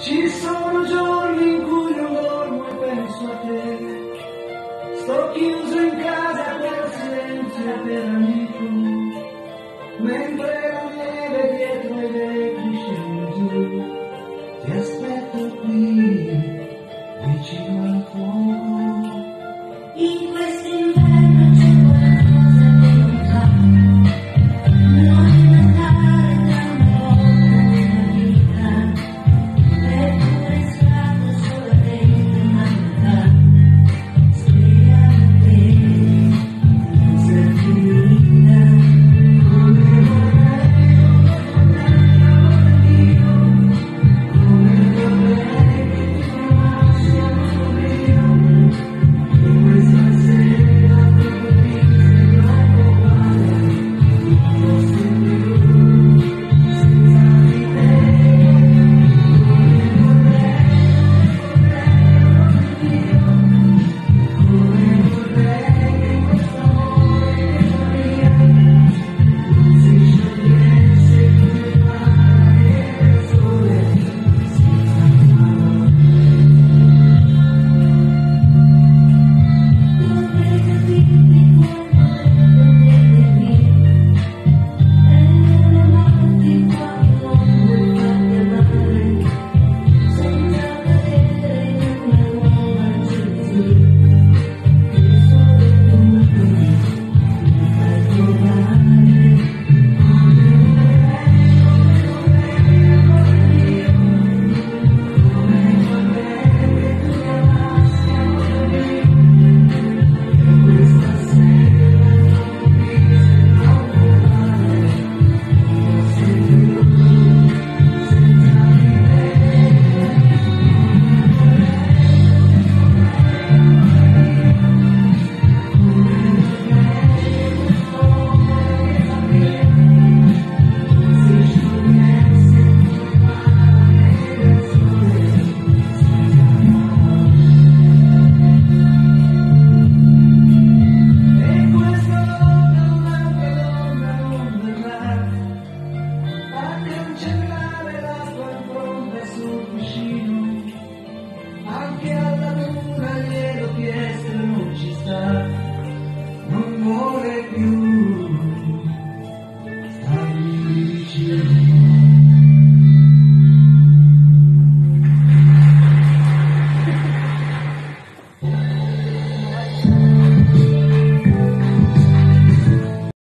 Ci sono giorni in cui non dormo e penso a te. Sto chiuso in casa per silenzio e per amico, mentre you.